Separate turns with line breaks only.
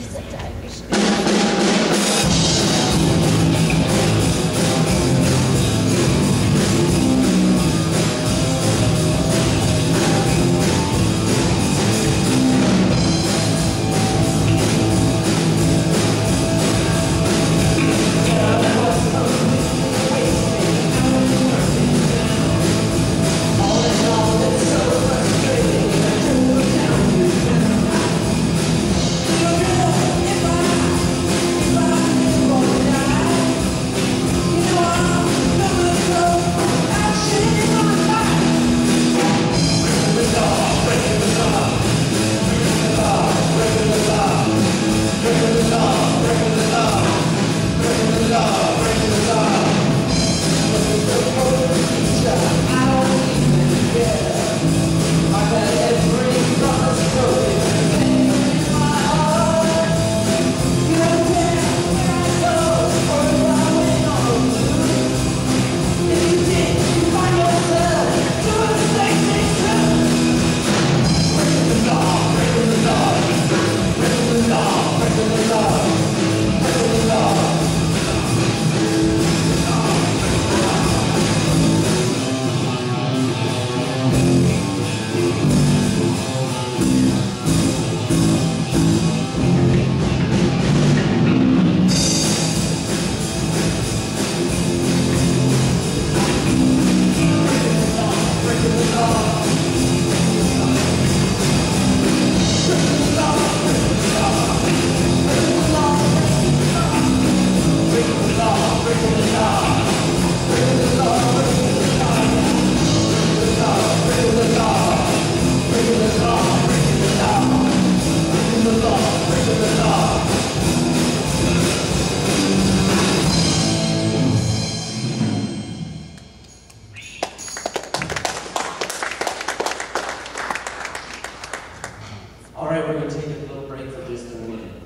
at Irish.
All All right. we're going to take a little break for just a minute.